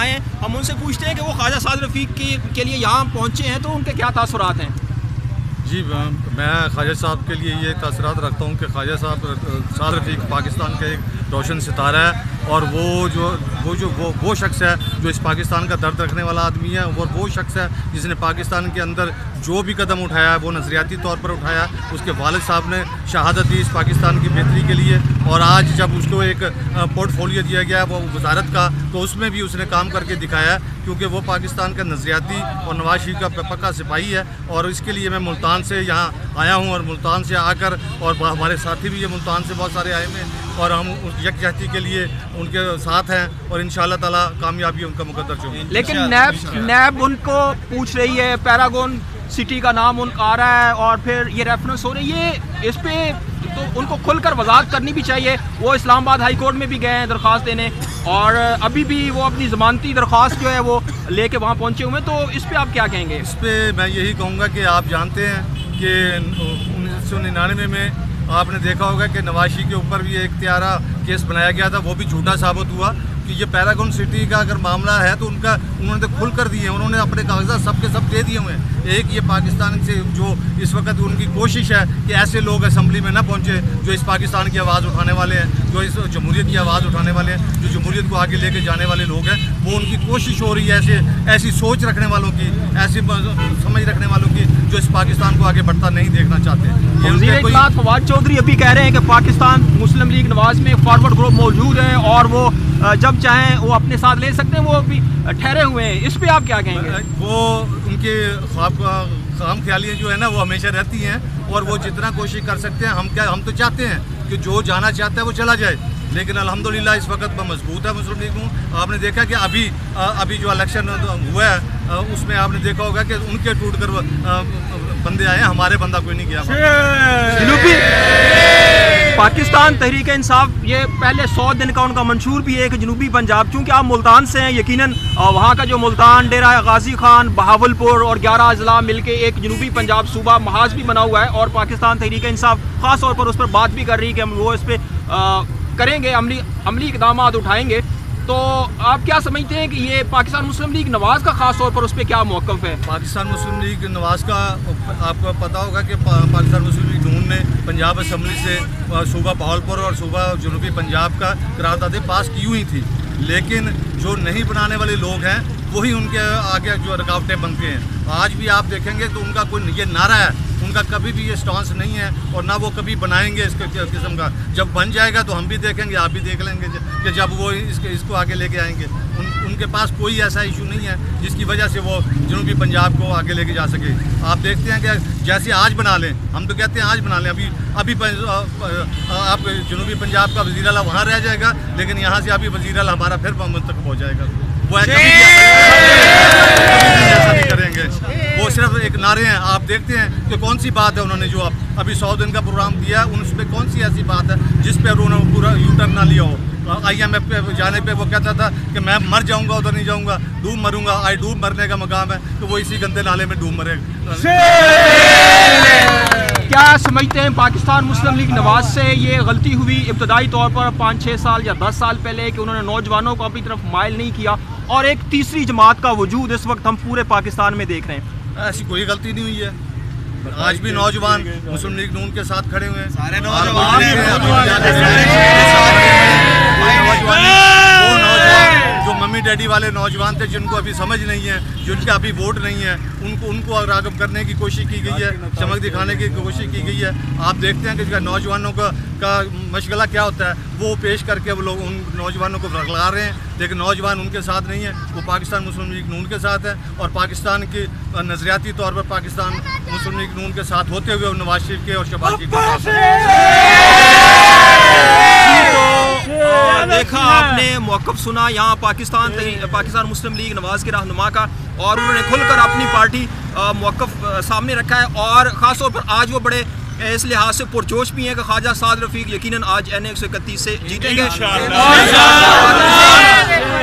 آئے ہیں۔ ہم ان سے پوچھتے ہیں کہ وہ خواجہ سعد رفیق کی کے لیے یہاں پہنچے ہیں تو ان کے کیا تاثرات ہیں؟ جی میں خواجہ صاحب کے لیے یہ تاثرات رکھتا ہوں کہ خواجہ صاحب، سعد رفیق پاکستان کا ایک روشن ستارہ ہے۔ اور وہ جو وہ جو وہ وہ شخص ہے جو اس پاکستان کا درد رکھنے والا آدمی ہے، اور وہ شخص ہے جس نے پاکستان کے اندر جو بھی قدم اٹھایا ہے، وہ نظریاتی طور پر اٹھایا اس کے والد صاحب نے شہادت دی اس پاکستان کی بہتری کے لیے، اور آج جب اس کو ایک پورٹ فولیو دیا گیا وہ وزارت کا، تو اس میں بھی اس نے کام کر کے دکھایا ہے، کیونکہ وہ پاکستان کا نظریاتی اور نواز شریف کا پکا سپاہی ہے، اور اس کے لیے میں ملتان سے یہاں آیا ہوں، اور ملتان سے آ کر، اور ہمارے ساتھی بھی یہ ملتان سے بہت سارے آئے ہوئے ہیں۔ اور ہم یکجہتی کے لیے ان کے ساتھ ہیں اور ان شاء اللہ تعالیٰ کامیابی ان کا مقدر چاہیے لیکن نیب نیب ان کو پوچھ رہی ہے پیراگون سٹی کا نام ان آ رہا ہے اور پھر یہ ریفرنس ہو رہی ہے اس پہ تو ان کو کھل کر وضاحت کرنی بھی چاہیے۔ وہ اسلام آباد ہائی کورٹ میں بھی گئے ہیں درخواست دینے اور ابھی بھی وہ اپنی ضمانتی درخواست جو ہے وہ لے کے وہاں پہنچے ہوئے ہیں۔ تو اس پہ آپ کیا کہیں گے؟ اس پہ میں یہی کہوں گا کہ آپ جانتے ہیں کہ انیس سو ننانوے میں آپ نے دیکھا ہوگا کہ نواشی کے اوپر بھی ایک تیارہ کیس بنایا گیا تھا، وہ بھی جھوٹا ثابت ہوا۔ کہ یہ پیراگون سٹی کا اگر معاملہ ہے تو ان کا انہوں نے کھل کر دیے انہوں نے اپنے کاغذات سب کے سب دے دیے ہوئے ہیں۔ ایک یہ پاکستان سے جو اس وقت ان کی کوشش ہے کہ ایسے لوگ اسمبلی میں نہ پہنچے جو اس پاکستان کی آواز اٹھانے والے ہیں جو اس جمہوریت کی آواز اٹھانے والے ہیں جو جمہوریت کو آگے لے کے جانے والے لوگ ہیں وہ ان کی کوشش ہو رہی ہے ایسے ایسی سوچ رکھنے والوں کی ایسی سمجھ رکھنے والوں کی جو اس پاکستان کو آگے بڑھتا نہیں دیکھنا چاہتے۔ فواد چودھری ابھی کہہ رہے ہیں کہ پاکستان مسلم لیگ نواز میں فارورڈ گروپ موجود ہے اور وہ جب چاہیں وہ اپنے ساتھ لے سکتے ہیں وہ ابھی ٹھہرے ہوئے ہیں۔ اس پہ آپ کیا کہیں گے؟ وہ ان کے خواب خام خیالیاں جو ہے نا وہ ہمیشہ رہتی ہیں اور وہ جتنا کوشش کر سکتے ہیں ہم کیا ہم تو چاہتے ہیں کہ جو جانا چاہتا ہے وہ چلا جائے۔ لیکن الحمدللہ اس وقت میں مضبوط ہے مسلم لیگ ہوں۔ آپ نے دیکھا کہ ابھی ابھی جو الیکشن ہوا ہے اس میں آپ نے دیکھا ہوگا کہ ان کے ٹوٹ کر بندے آئے ہیں۔ ہمارے بندہ کوئی نہیں گیا۔ پاکستان تحریک انصاف، یہ پہلے سو دن کا ان کا منشور بھی ہے کہ جنوبی پنجاب، چونکہ آپ ملتان سے ہیں یقیناً وہاں کا جو ملتان، ڈیرہ غازی خان، بہاول پور اور گیارہ اضلاع مل کے ایک جنوبی پنجاب صوبہ محاذ بھی بنا ہوا ہے اور پاکستان تحریک انصاف خاص طور پر اس پر بات بھی کر رہی ہے کہ ہم وہ اس پہ کریں گے، عملی عملی اقدامات اٹھائیں گے۔ تو آپ کیا سمجھتے ہیں کہ یہ پاکستان مسلم لیگ نواز کا خاص طور پر اس پہ کیا موقف ہے؟ پاکستان مسلم لیگ نواز کا، آپ کو پتہ ہوگا کہ پاکستان مسلم لیگ نون نے پنجاب اسمبلی سے صوبہ بہولپور اور صوبہ جنوبی پنجاب کا قراردادیں پاس کی ہوئی تھی لیکن جو نہیں بنانے والے لوگ ہیں، وہی ان کے آگے جو رکاوٹیں بنتے ہیں۔ آج بھی آپ دیکھیں گے تو ان کا کوئی یہ نعرہ ہے ان کا کبھی بھی یہ سٹانس نہیں ہے اور نہ وہ کبھی بنائیں گے اس قسم کا۔ جب بن جائے گا تو ہم بھی دیکھیں گے آپ بھی دیکھ لیں گے کہ جب وہ اس اس کو آگے لے کے آئیں گے۔ ان ان کے پاس کوئی ایسا ایشو نہیں ہے جس کی وجہ سے وہ جنوبی پنجاب کو آگے لے کے جا سکے۔ آپ دیکھتے ہیں کہ جیسے آج بنا لیں ہم تو کہتے ہیں آج بنا لیں۔ ابھی ابھی آپ جنوبی پنجاب کا وزیر اعلیٰ وہاں رہ جائے گا لیکن یہاں سے ابھی وزیر اعلیٰ ہمارا پھر منتخب ہو جائے گا۔ وہ ایسا نہیں کریں گے وہ صرف ایک نعرے ہیں، آپ دیکھتے ہیں کہ کون سی بات ہے انہوں نے جو آپ ابھی سو دن کا پروگرام دیا ہے اس پہ کون سی ایسی بات ہے جس پہ انہوں نے پورا یو ٹرن نہ لیا ہو۔ آئی ایم ایف پہ جانے پہ وہ کہتا تھا کہ میں مر جاؤں گا، ادھر نہیں جاؤں گا، ڈوب مروں گا، آئی ڈوب مرنے کا مقام ہے تو وہ اسی گندے نالے میں ڈوب مرے۔ کیا سمجھتے ہیں پاکستان مسلم لیگ نواز سے یہ غلطی ہوئی؟ ابتدائی طور پر پانچ چھ سال یا دس سال پہلے کہ انہوں نے نوجوانوں کو اپنی طرف مائل نہیں کیا۔ اور ایک تیسری جماعت کا وجود اس وقت ہم پورے پاکستان میں دیکھ رہے ہیں۔ ایسی کوئی غلطی نہیں ہوئی ہے۔ آج بھی نوجوان مسلم لیگ نون کے ساتھ کھڑے ہوئے ہیں۔ سارے نوجوان جو ممی ڈیڈی والے نوجوان تھے جن کو ابھی سمجھ نہیں ہے، جن کا ابھی ووٹ نہیں ہے، ان کو ان کو راغب کرنے کی کوشش کی گئی ہے، چمک دکھانے کی کوشش کی گئی ہے۔ آپ دیکھتے ہیں کہ نوجوانوں کا کا مشغلہ کیا ہوتا ہے؟ وہ پیش کر کے وہ لوگ ان نوجوانوں کو رگلا رہے ہیں۔ لیکن نوجوان ان کے ساتھ نہیں ہیں، وہ پاکستان مسلم لیگ نون کے ساتھ ہے اور پاکستان کی نظریاتی طور پر پاکستان مسلم لیگ نون کے ساتھ ہوتے ہوئے نواز شریف کے اور شباز شریف کے دیکھا آپ نے موقف سنا یہاں پاکستان پاکستان مسلم لیگ نواز کے رہنما کا اور انہوں نے کھل کر اپنی پارٹی موقف سامنے رکھا ہے اور خاص طور پر آج وہ بڑے اس لحاظ سے پرجوش بھی ہیں کہ خواجہ سعد رفیق یقیناً آج این ایک سو اکتیس سے جیتیں گے۔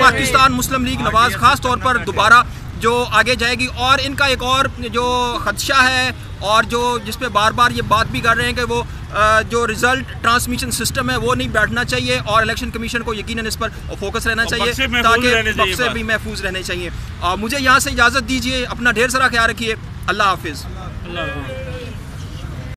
پاکستان مسلم لیگ نواز خاص طور پر دوبارہ جو آگے جائے گی اور ان کا ایک اور جو خدشہ ہے اور جو جس پہ بار بار یہ بات بھی کر رہے ہیں کہ وہ جو رزلٹ ٹرانسمیشن سسٹم ہے وہ نہیں بیٹھنا چاہیے اور الیکشن کمیشن کو یقیناً اس پر فوکس رہنا چاہیے تاکہ بکسے بھی محفوظ رہنے چاہیے۔ مجھے یہاں سے اجازت دیجیے اپنا ڈھیر سارا خیال رکھیے۔ اللہ حافظ۔ اللہ